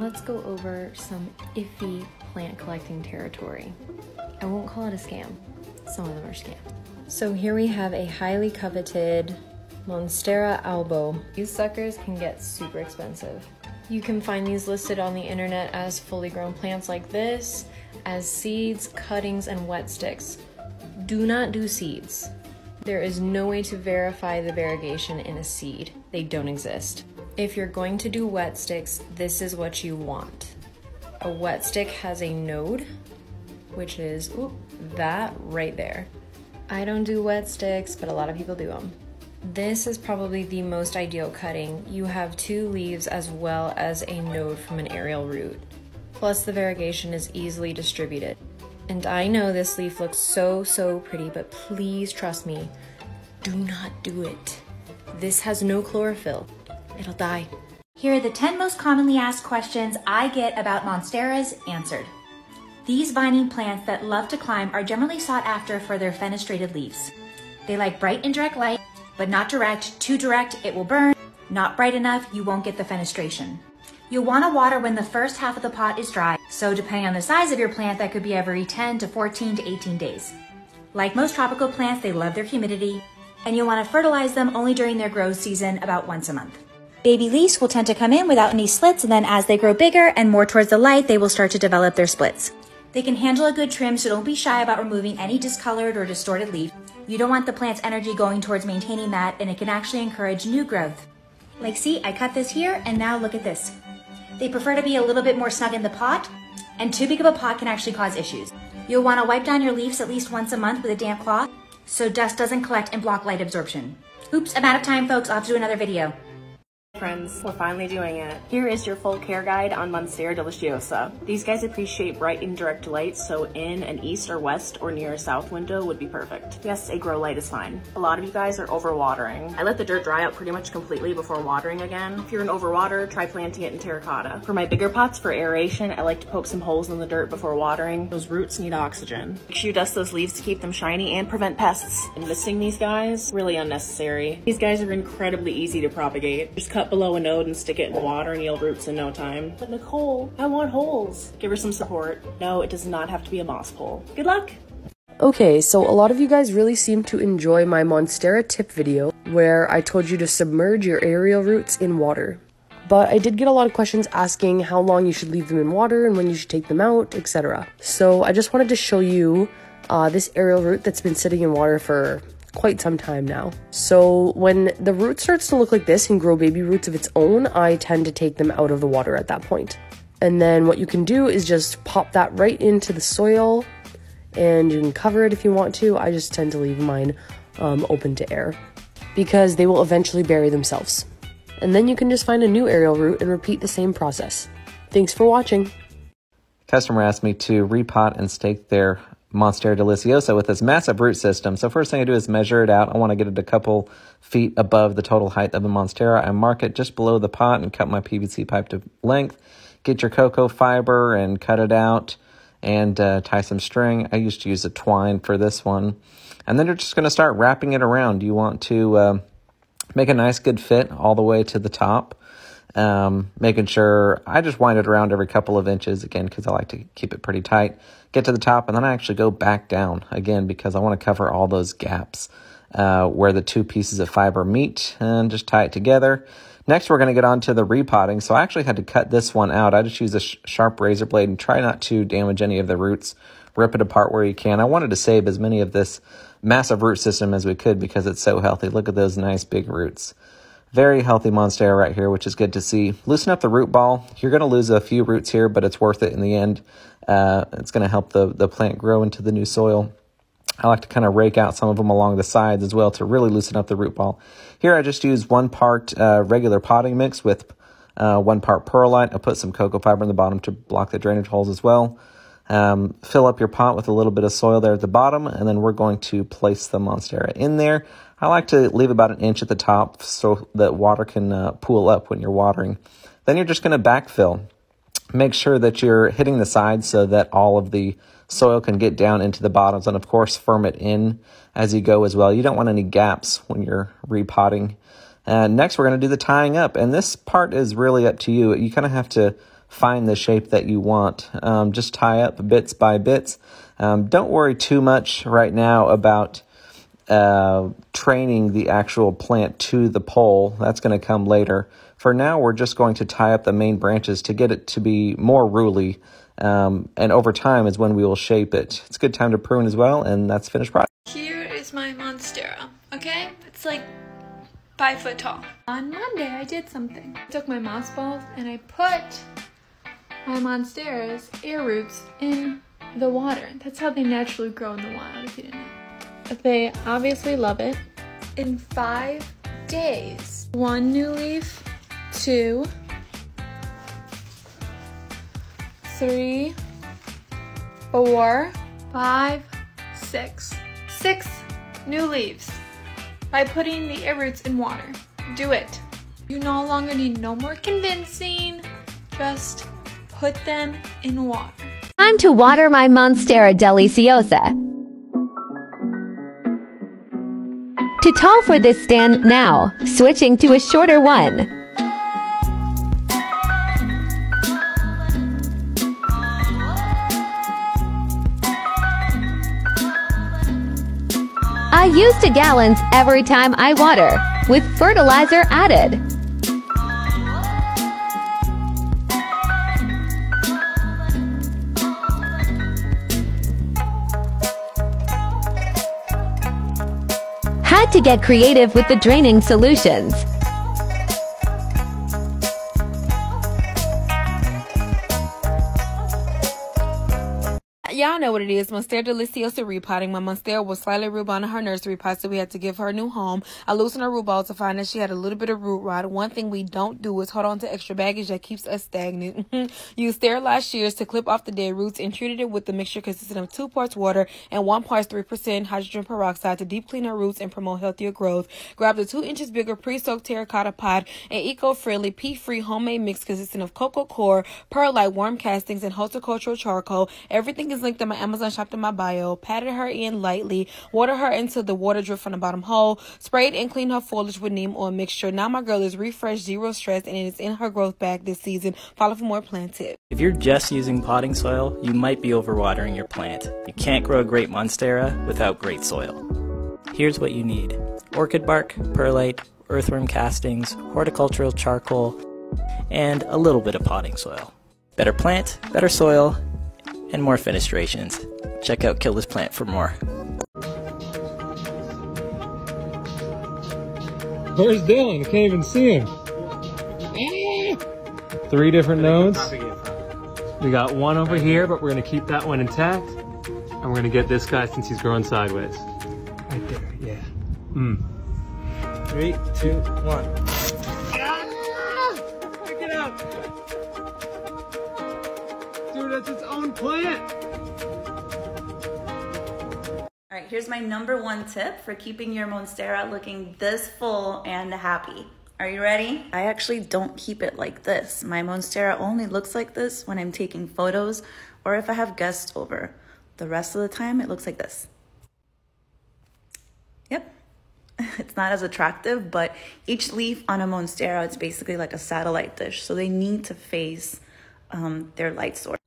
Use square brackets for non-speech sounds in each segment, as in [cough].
let's go over some iffy plant collecting territory. I won't call it a scam. Some of them are scam. So here we have a highly coveted Monstera albo. These suckers can get super expensive. You can find these listed on the internet as fully grown plants like this, as seeds, cuttings, and wet sticks. Do not do seeds. There is no way to verify the variegation in a seed. They don't exist. If you're going to do wet sticks, this is what you want. A wet stick has a node, which is ooh, that right there. I don't do wet sticks, but a lot of people do them. This is probably the most ideal cutting. You have two leaves as well as a node from an aerial root. Plus the variegation is easily distributed. And I know this leaf looks so, so pretty, but please trust me, do not do it. This has no chlorophyll. It'll die. Here are the 10 most commonly asked questions I get about monsteras answered. These vining plants that love to climb are generally sought after for their fenestrated leaves. They like bright indirect light, but not direct. Too direct, it will burn. Not bright enough, you won't get the fenestration. You'll want to water when the first half of the pot is dry, so depending on the size of your plant, that could be every 10 to 14 to 18 days. Like most tropical plants, they love their humidity, and you'll want to fertilize them only during their growth season about once a month. Baby leaves will tend to come in without any slits, and then as they grow bigger and more towards the light, they will start to develop their splits. They can handle a good trim, so don't be shy about removing any discolored or distorted leaf. You don't want the plant's energy going towards maintaining that, and it can actually encourage new growth. Like see, I cut this here, and now look at this. They prefer to be a little bit more snug in the pot, and too big of a pot can actually cause issues. You'll want to wipe down your leaves at least once a month with a damp cloth, so dust doesn't collect and block light absorption. Oops, I'm out of time, folks. I'll have to do another video. Friends, we're finally doing it. Here is your full care guide on Monstera deliciosa. These guys appreciate bright indirect light, so in an east or west or near a south window would be perfect. Yes, a grow light is fine. A lot of you guys are overwatering. I let the dirt dry out pretty much completely before watering again. If you're an overwater, try planting it in terracotta. For my bigger pots for aeration, I like to poke some holes in the dirt before watering. Those roots need oxygen. Make sure you dust those leaves to keep them shiny and prevent pests. And missing these guys, really unnecessary. These guys are incredibly easy to propagate. Just cut below a node and stick it in the water and yield roots in no time. But Nicole, I want holes. Give her some support. No, it does not have to be a moss pole. Good luck. Okay, so a lot of you guys really seem to enjoy my Monstera tip video where I told you to submerge your aerial roots in water. But I did get a lot of questions asking how long you should leave them in water and when you should take them out, etc. So I just wanted to show you uh, this aerial root that's been sitting in water for quite some time now. So when the root starts to look like this and grow baby roots of its own, I tend to take them out of the water at that point. And then what you can do is just pop that right into the soil and you can cover it if you want to. I just tend to leave mine um, open to air because they will eventually bury themselves. And then you can just find a new aerial root and repeat the same process. Thanks for watching. Customer asked me to repot and stake their Monstera deliciosa with this massive root system. So first thing I do is measure it out. I want to get it a couple feet above the total height of the Monstera. I mark it just below the pot and cut my PVC pipe to length. Get your cocoa fiber and cut it out and uh, tie some string. I used to use a twine for this one. And then you're just going to start wrapping it around. You want to uh, make a nice good fit all the way to the top. Um, making sure I just wind it around every couple of inches again because I like to keep it pretty tight. Get to the top and then I actually go back down again because I want to cover all those gaps uh, where the two pieces of fiber meet and just tie it together. Next, we're going to get on to the repotting. So I actually had to cut this one out. I just use a sh sharp razor blade and try not to damage any of the roots. Rip it apart where you can. I wanted to save as many of this massive root system as we could because it's so healthy. Look at those nice big roots. Very healthy Monstera right here, which is good to see. Loosen up the root ball. You're going to lose a few roots here, but it's worth it in the end. Uh, it's going to help the, the plant grow into the new soil. I like to kind of rake out some of them along the sides as well to really loosen up the root ball. Here I just use one part uh, regular potting mix with uh, one part perlite. I put some cocoa fiber in the bottom to block the drainage holes as well. Um, fill up your pot with a little bit of soil there at the bottom, and then we're going to place the Monstera in there. I like to leave about an inch at the top so that water can uh, pool up when you're watering. Then you're just going to backfill. Make sure that you're hitting the sides so that all of the soil can get down into the bottoms and of course firm it in as you go as well. You don't want any gaps when you're repotting. And next we're going to do the tying up and this part is really up to you. You kind of have to find the shape that you want. Um, just tie up bits by bits. Um, don't worry too much right now about uh, training the actual plant to the pole. That's going to come later. For now, we're just going to tie up the main branches to get it to be more ruly. Um, and over time is when we will shape it. It's a good time to prune as well, and that's finished product. Here is my monstera, okay? It's like five foot tall. On Monday, I did something. I took my moss balls and I put my monstera's air roots in the water. That's how they naturally grow in the wild, if you didn't know. They obviously love it. In five days, one new leaf, two, three, four, five, six. Six new leaves by putting the air roots in water. Do it. You no longer need no more convincing. Just put them in water. Time to water my Monstera deliciosa. To tall for this stand now, switching to a shorter one. I use two gallons every time I water, with fertilizer added. To get creative with the draining solutions. Y'all know what it is. Monstera Deliciosa repotting. My Monstera was slightly on her nursery pot, so we had to give her a new home. I loosened her root ball to find that she had a little bit of root rot. One thing we don't do is hold on to extra baggage that keeps us stagnant. [laughs] Use sterilized shears to clip off the dead roots and treated it with the mixture consisting of two parts water and one part 3% hydrogen peroxide to deep clean her roots and promote healthier growth. Grab the two inches bigger pre-soaked terracotta pot and eco-friendly peat-free homemade mix consisting of cocoa coir, perlite, worm castings, and horticultural charcoal. Everything is linked in my Amazon shop in my bio. Patted her in lightly. Water her until the water drip from the bottom hole. Sprayed and cleaned her foliage with neem oil mixture. Now my girl is refreshed, zero stress, and it is in her growth bag this season. Follow for more plant tips. If you're just using potting soil, you might be overwatering your plant. You can't grow a great monstera without great soil. Here's what you need. Orchid bark, perlite, earthworm castings, horticultural charcoal, and a little bit of potting soil. Better plant, better soil, and more fenestrations. Check out Kill This Plant for more. Where's Dylan? I can't even see him. Three different nodes. We got one over here, but we're gonna keep that one intact. And we're gonna get this guy since he's growing sideways. Right there, yeah. Mm. Three, two, one. All right, here's my number one tip for keeping your Monstera looking this full and happy. Are you ready? I actually don't keep it like this. My Monstera only looks like this when I'm taking photos or if I have guests over. The rest of the time, it looks like this. Yep. [laughs] It's not as attractive, but each leaf on a Monstera, it's basically like a satellite dish. So they need to face um, their light source.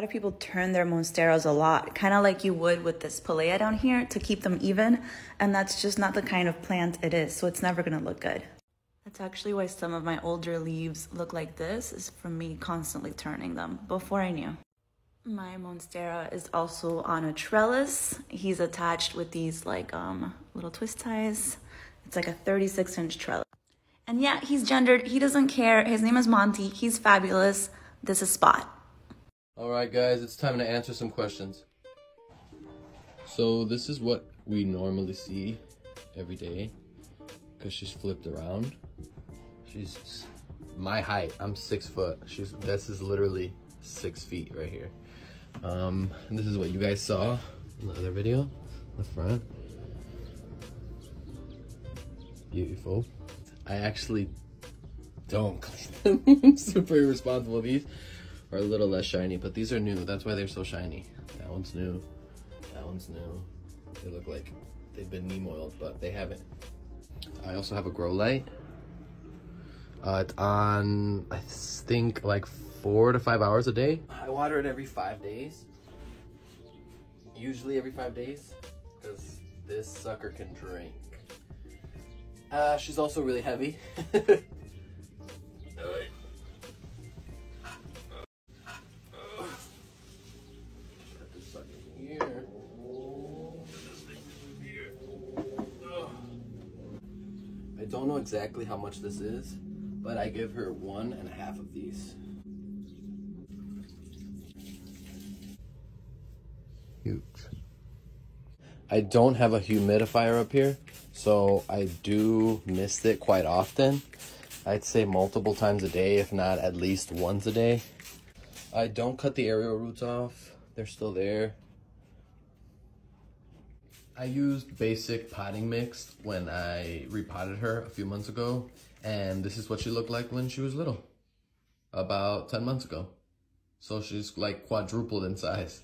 Lot of people turn their monsteras a lot, kind of like you would with this pilea down here to keep them even. And that's just not the kind of plant it is, so it's never gonna look good. That's actually why some of my older leaves look like this, is from me constantly turning them before I knew. My monstera is also on a trellis. He's attached with these like um, little twist ties. It's like a 36 inch trellis. And yeah, he's gendered. He doesn't care. His name is Monty. He's fabulous. This is Spot. Alright guys, it's time to answer some questions. So this is what we normally see every day because she's flipped around. She's my height. I'm six foot. She's this is literally six feet right here. Um, this is what you guys saw in the other video, the front. Beautiful. I actually don't [laughs] clean them. I'm super irresponsible. These are a little less shiny, but these are new. That's why they're so shiny. That one's new. That one's new. They look like they've been neem oiled, but they haven't. I also have a grow light. Uh, it's on, I think, like four to five hours a day. I water it every five days. Usually every five days, because this sucker can drink. Uh, she's also really heavy. [laughs] don't know exactly how much this is, but I give her one and a half of these. Huge. I don't have a humidifier up here, so I do mist it quite often. I'd say multiple times a day, if not at least once a day. I don't cut the aerial roots off. They're still there. I used basic potting mix when I repotted her a few months ago, and this is what she looked like when she was little, about 10 months ago. So she's like quadrupled in size.